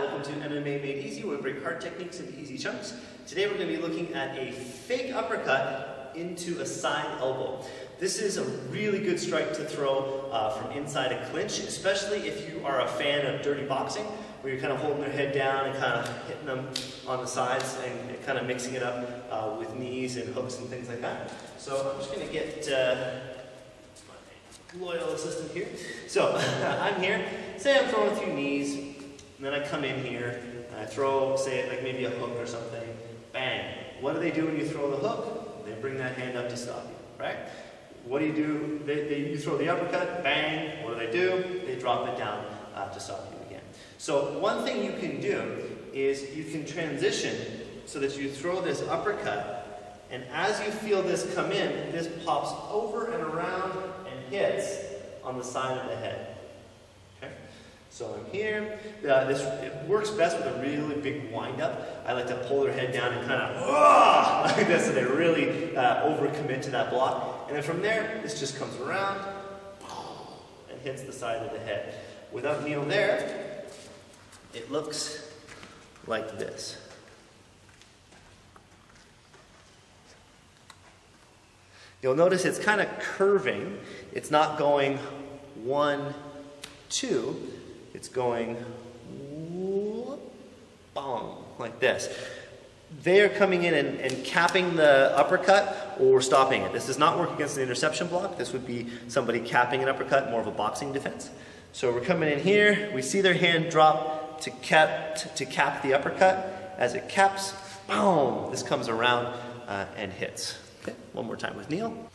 welcome to MMA Made Easy, where we break hard techniques into easy chunks. Today we're going to be looking at a fake uppercut into a side elbow. This is a really good strike to throw uh, from inside a clinch, especially if you are a fan of dirty boxing, where you're kind of holding their head down and kind of hitting them on the sides and kind of mixing it up uh, with knees and hooks and things like that. So I'm just going to get uh, my loyal assistant here. So I'm here, say I'm throwing a few knees, and then I come in here, and I throw, say, like maybe a hook or something. Bang. What do they do when you throw the hook? They bring that hand up to stop you, right? What do you do? They, they, you throw the uppercut, bang. What do they do? They drop it down uh, to stop you again. So one thing you can do is you can transition so that you throw this uppercut, and as you feel this come in, this pops over and around and hits on the side of the head. So I'm here. Uh, this works best with a really big wind-up. I like to pull their head down and kind of like this, so they really uh, overcommit to that block. And then from there, this just comes around and hits the side of the head. Without Neil there, it looks like this. You'll notice it's kind of curving. It's not going one, two it's going bong, like this. They are coming in and, and, capping the uppercut or stopping it. This does not work against the interception block. This would be somebody capping an uppercut, more of a boxing defense. So we're coming in here. We see their hand drop to cap, to cap the uppercut. As it caps, boom, this comes around uh, and hits. Okay, one more time with Neil.